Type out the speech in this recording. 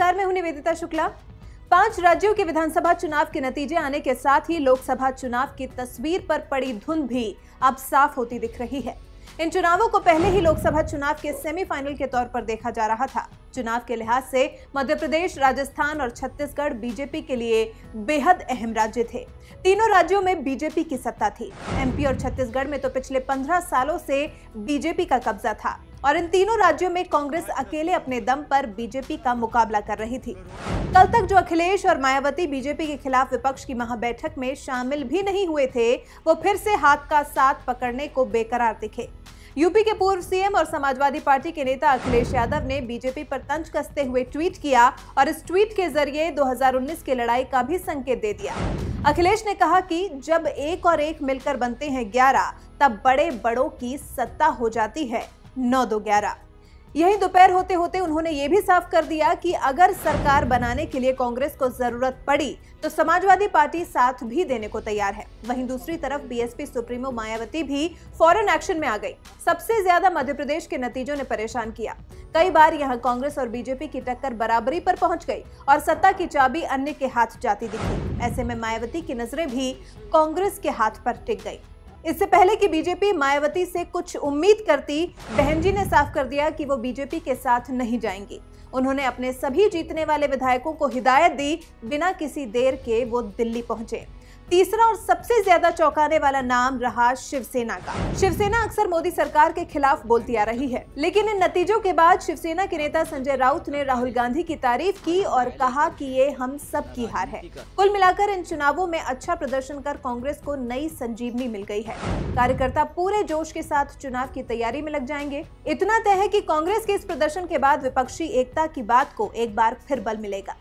नमस्कार मैं हूँ निवेदिता शुक्ला। पाँच राज्यों के विधानसभा चुनाव के नतीजे आने के साथ ही लोकसभा चुनाव की तस्वीर पर पड़ी धुंध भी अब साफ़ होती दिख रही है। इन चुनावों को पहले ही लोकसभा चुनाव के सेमीफाइनल के तौर पर देखा जा रहा था। चुनाव के लिहाज से मध्य प्रदेश, राजस्थान और छत्तीसगढ़ बीजेपी के लिए बेहद अहम राज्य थे। तीनों राज्यों में बीजेपी की सत्ता थी। एमपी और छत्तीसगढ़ में तो पिछले पंद्रह सालों से बीजेपी का कब्जा था। और इन तीनों राज्यों में कांग्रेस अकेले अपने दम पर बीजेपी का मुकाबला कर रही थी। कल तक जो अखिलेश और मायावती बीजेपी के खिलाफ विपक्ष की महाबैठक में शामिल भी नहीं हुए थे, वो फिर से हाथ का साथ पकड़ने को बेकरार दिखे। यूपी के पूर्व सीएम और समाजवादी पार्टी के नेता अखिलेश यादव ने बीजेपी पर तंज कसते हुए ट्वीट किया और इस ट्वीट के ज़रिए 2019 की लड़ाई का भी संकेत दे दिया। अखिलेश ने कहा कि जब एक और एक मिलकर बनते हैं 11 तब बड़े बड़ों की सत्ता हो जाती है। नौ दो ग्यारह। यही दोपहर होते होते उन्होंने ये भी साफ़ कर दिया कि अगर सरकार बनाने के लिए कांग्रेस को ज़रूरत पड़ी तो समाजवादी पार्टी साथ भी देने को तैयार है। वहीं दूसरी तरफ़ बीएसपी सुप्रीमो मायावती भी फॉरेन एक्शन में आ गई। सबसे ज़्यादा मध्य प्रदेश के नतीजों ने परेशान किया। कई बार यहाँ कांग्रेस और बीजेपी की टक्कर बराबरी पर पहुँच गई और सत्ता की चाबी अन्य के हाथ जाती दिखी। ऐसे में मायावती की नज़रें भी कांग्रेस के हाथ पर टिक गई। इससे पहले कि बीजेपी मायावती से कुछ उम्मीद करती बहन जी ने साफ़ कर दिया कि वो बीजेपी के साथ नहीं जाएँगी। उन्होंने अपने सभी जीतने वाले विधायकों को हिदायत दी, बिना किसी देर के वो दिल्ली पहुँचे। तीसरा और सबसे ज़्यादा चौंकाने वाला नाम रहा शिवसेना का। शिवसेना अक्सर मोदी सरकार के खिलाफ बोलती आ रही है। लेकिन इन नतीजों के बाद शिवसेना के नेता संजय राउत ने राहुल गांधी की तारीफ़ की और कहा कि ये हम सब की हार है। कुल मिलाकर इन चुनावों में अच्छा प्रदर्शन कर कांग्रेस को नई संजीवनी मिल गई है। कार्यकर्ता पूरे जोश के साथ चुनाव की तैयारी में लग जाएँगे। इतना तय है की कांग्रेस के इस प्रदर्शन के बाद विपक्षी एकता की बात को एक बार फिर बल मिलेगा।